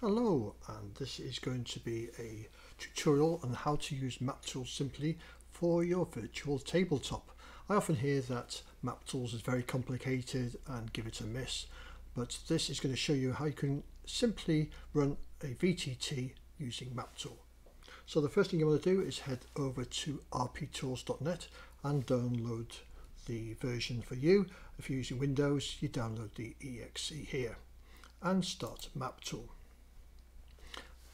Hello and this is going to be a tutorial on how to use map tools simply for your virtual tabletop. I often hear that map tools is very complicated and give it a miss but this is going to show you how you can simply run a VTT using map tool. So the first thing you want to do is head over to rptools.net and download the version for you. If you're using Windows you download the exe here and start map tool.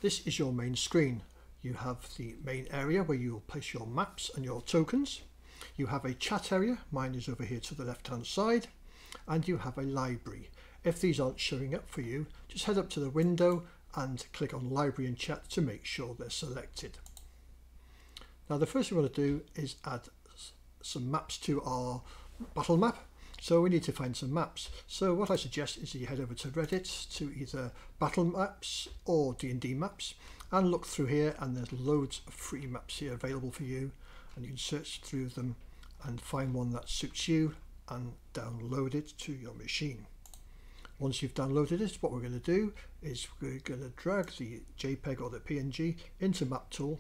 This is your main screen. You have the main area where you will place your maps and your tokens. You have a chat area, mine is over here to the left hand side, and you have a library. If these aren't showing up for you, just head up to the window and click on library and chat to make sure they're selected. Now the first thing we want to do is add some maps to our battle map. So we need to find some maps. So what I suggest is you head over to Reddit to either battle maps or D&D maps and look through here and there's loads of free maps here available for you and you can search through them and find one that suits you and download it to your machine. Once you've downloaded it, what we're going to do is we're going to drag the JPEG or the PNG into Map Tool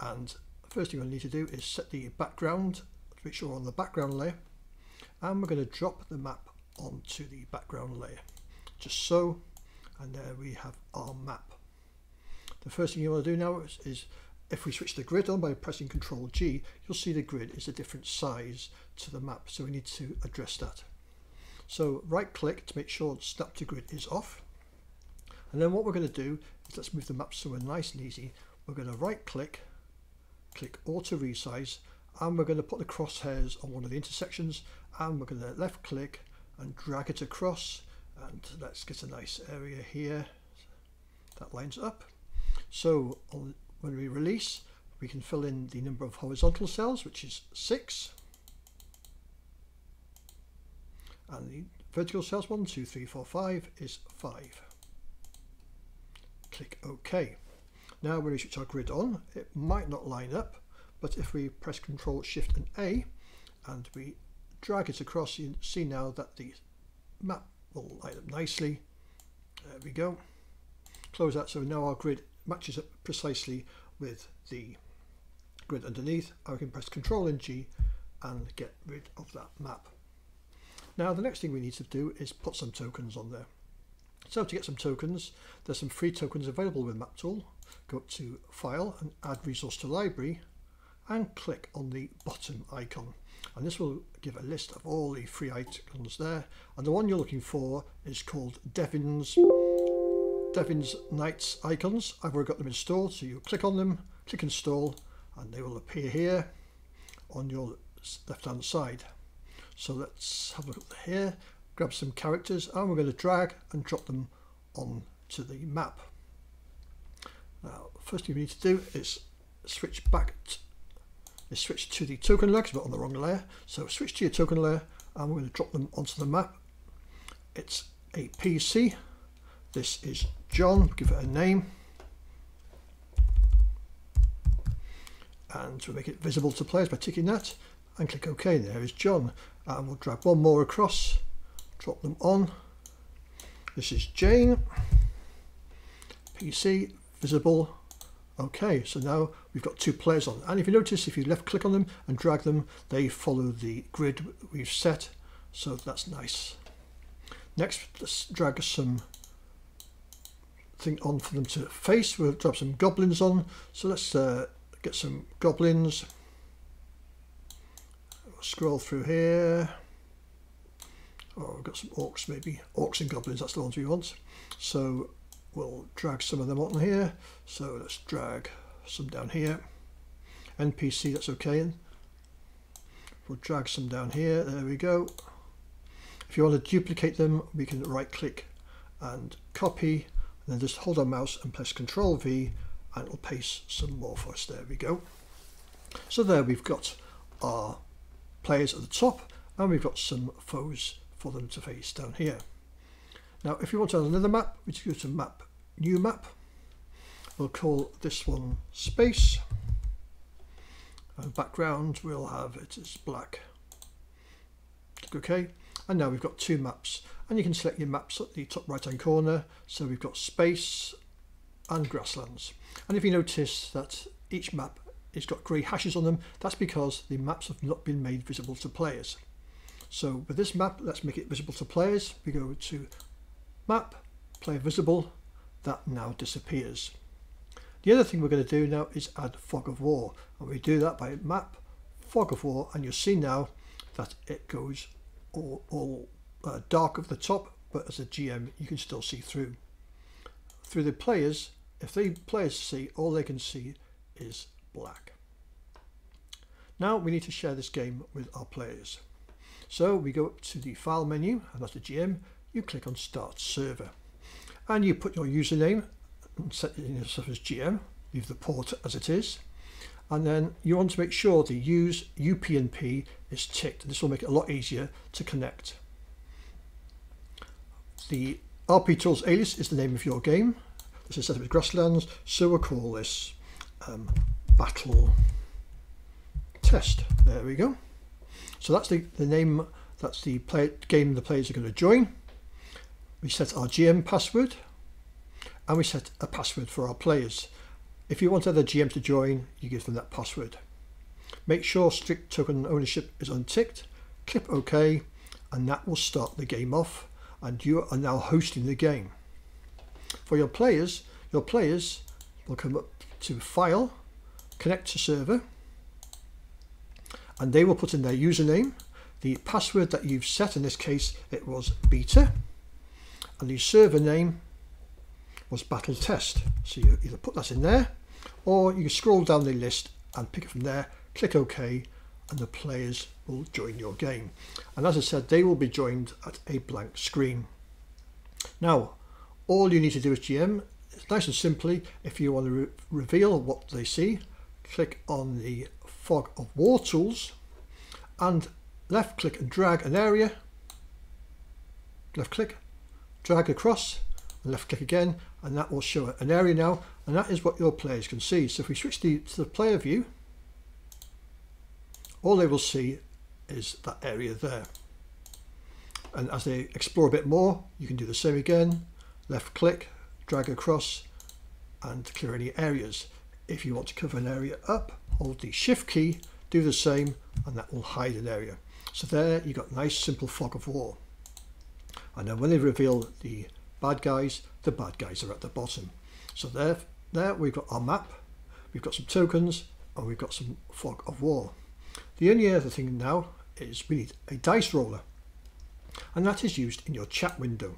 and first thing we need to do is set the background, make sure we're on the background layer and we're going to drop the map onto the background layer just so and there we have our map. The first thing you want to do now is, is if we switch the grid on by pressing Ctrl G you'll see the grid is a different size to the map so we need to address that. So right click to make sure snap to grid is off. And then what we're going to do is let's move the map somewhere nice and easy. We're going to right click click auto resize and we're going to put the crosshairs on one of the intersections and we're going to left click and drag it across. And let's get a nice area here. That lines up. So on, when we release we can fill in the number of horizontal cells which is six. And the vertical cells one two three four five is five. Click OK. Now when we switch our grid on it might not line up but if we press Ctrl Shift and A and we drag it across. You see now that the map will line up nicely. There we go. Close that so now our grid matches up precisely with the grid underneath. I can press Ctrl and G and get rid of that map. Now the next thing we need to do is put some tokens on there. So to get some tokens there's some free tokens available with map tool. Go up to file and add resource to library and click on the bottom icon and this will give a list of all the free icons there. And the one you're looking for is called Devin's Devin's Knights icons. I've already got them installed so you click on them click install and they will appear here on your left hand side. So let's have a look here grab some characters and we're going to drag and drop them onto the map. Now first thing we need to do is switch back is switch to the token layer we're on the wrong layer. So switch to your token layer and we're going to drop them onto the map. It's a PC. This is John. Give it a name. And we'll make it visible to players by ticking that and click OK. There is John. And we'll drag one more across, drop them on. This is Jane. PC, visible, Okay, so now we've got two players on. And if you notice, if you left click on them and drag them, they follow the grid we've set. So that's nice. Next, let's drag some thing on for them to face. We'll drop some goblins on. So let's uh, get some goblins. We'll scroll through here. Oh, we've got some orcs maybe. Orcs and goblins, that's the ones we want. So we'll drag some of them on here. So let's drag some down here. NPC, that's okay. We'll drag some down here. There we go. If you want to duplicate them, we can right click and copy, and then just hold our mouse and press Control V, and it'll paste some more for us. There we go. So there we've got our players at the top, and we've got some foes for them to face down here. Now, if you want to add another map, we just go to Map new map. We'll call this one space. And background, we'll have it as black. OK. And now we've got two maps. And you can select your maps at the top right hand corner. So we've got space and grasslands. And if you notice that each map has got grey hashes on them, that's because the maps have not been made visible to players. So with this map, let's make it visible to players. We go to map, player visible, that now disappears. The other thing we're going to do now is add fog of war. And we do that by map, fog of war, and you'll see now that it goes all, all uh, dark at the top, but as a GM, you can still see through. Through the players, if the players see, all they can see is black. Now we need to share this game with our players. So we go up to the file menu and as the GM you click on start server and you put your username and set yourself as GM, leave the port as it is and then you want to make sure the use UPnP is ticked. This will make it a lot easier to connect. The RP Tools alias is the name of your game. This is set up as Grasslands, so we'll call this um, Battle Test. There we go. So that's the, the name, that's the play, game the players are going to join. We set our GM password and we set a password for our players. If you want other GM to join, you give them that password. Make sure strict token ownership is unticked, click OK, and that will start the game off and you are now hosting the game. For your players, your players will come up to File, Connect to Server, and they will put in their username, the password that you've set, in this case it was beta, and the server name was battle test. So you either put that in there, or you scroll down the list and pick it from there, click OK, and the players will join your game. And as I said, they will be joined at a blank screen. Now, all you need to do as GM, it's nice and simply, if you want to re reveal what they see, click on the fog of war tools and left click and drag an area left click drag across and left click again and that will show an area now and that is what your players can see. So if we switch the, to the player view all they will see is that area there. And as they explore a bit more you can do the same again. Left click drag across and clear any areas. If you want to cover an area up hold the shift key do the same and that will hide an area. So there you've got nice simple fog of war and then when they reveal the bad guys the bad guys are at the bottom. So there there we've got our map we've got some tokens and we've got some fog of war. The only other thing now is we need a dice roller. And that is used in your chat window.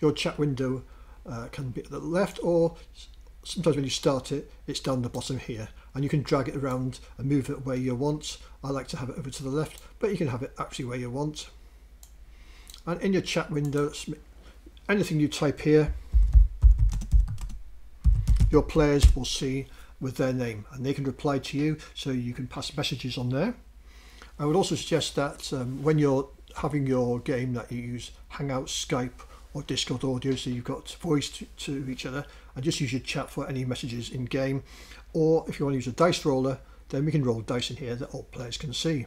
Your chat window uh, can be at the left or sometimes when you start it it's down the bottom here. And you can drag it around and move it where you want. I like to have it over to the left but you can have it actually where you want and in your chat window anything you type here your players will see with their name and they can reply to you so you can pass messages on there I would also suggest that um, when you're having your game that you use Hangout Skype or Discord audio so you've got voice to, to, each other and just use your chat for any messages in game or if you want to use a dice roller then we can roll dice in here that all players can see.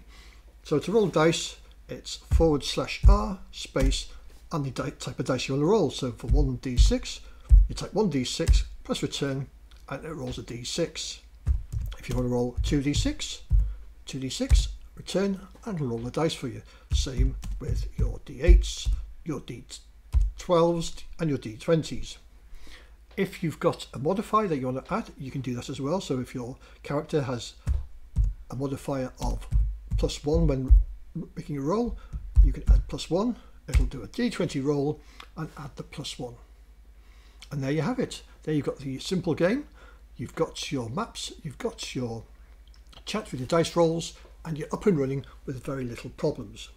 So to roll dice it's forward slash R space and the type of dice you want to roll. So for 1d6 you type 1d6 press return and it rolls a d6. If you want to roll 2d6 2d6 return and roll the dice for you. Same with your d8s, your d 12s and your d20s. If you've got a modifier that you want to add, you can do that as well. So if your character has a modifier of plus one when making a roll, you can add plus one. It'll do a d20 roll and add the plus one. And there you have it. There you've got the simple game. You've got your maps, you've got your chat with your dice rolls, and you're up and running with very little problems.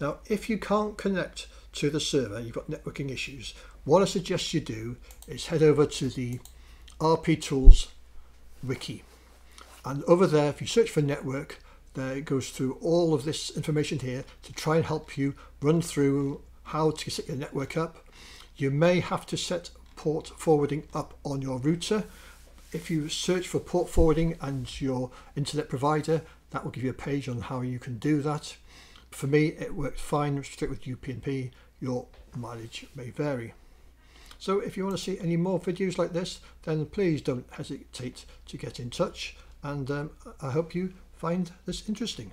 Now, if you can't connect to the server, you've got networking issues, what I suggest you do is head over to the RP Tools wiki. And over there, if you search for network, there it goes through all of this information here to try and help you run through how to set your network up. You may have to set port forwarding up on your router. If you search for port forwarding and your internet provider, that will give you a page on how you can do that. For me, it worked fine straight with UPnP. Your mileage may vary. So if you want to see any more videos like this, then please don't hesitate to get in touch. And um, I hope you find this interesting.